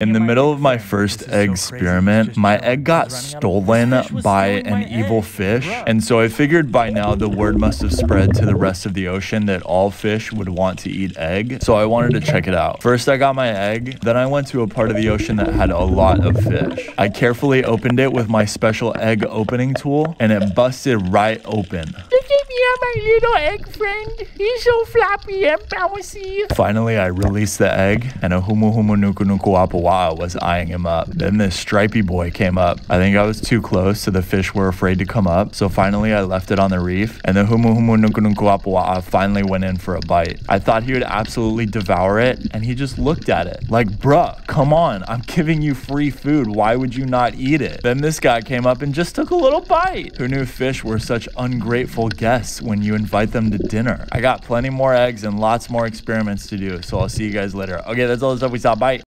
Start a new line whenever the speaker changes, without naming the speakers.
In the middle of my first egg experiment, my egg got stolen by an evil fish. And so I figured by now the word must have spread to the rest of the ocean that all fish would want to eat egg. So I wanted to check it out. First, I got my egg. Then I went to a part of the ocean that had a lot of fish. I carefully opened it with my special egg opening tool and it busted right open.
My little egg friend. He's so floppy and bouncy.
Finally, I released the egg, and a humuhumunukunukuapua'a was eyeing him up. Then this stripy boy came up. I think I was too close, so the fish were afraid to come up. So finally, I left it on the reef, and the humu humu nuku nuku apawa'a finally went in for a bite. I thought he would absolutely devour it, and he just looked at it like, bruh, come on, I'm giving you free food. Why would you not eat it? Then this guy came up and just took a little bite. Who knew fish were such ungrateful guests? When you invite them to dinner. I got plenty more eggs and lots more experiments to do, so I'll see you guys later. Okay, that's all the stuff we saw. Bye.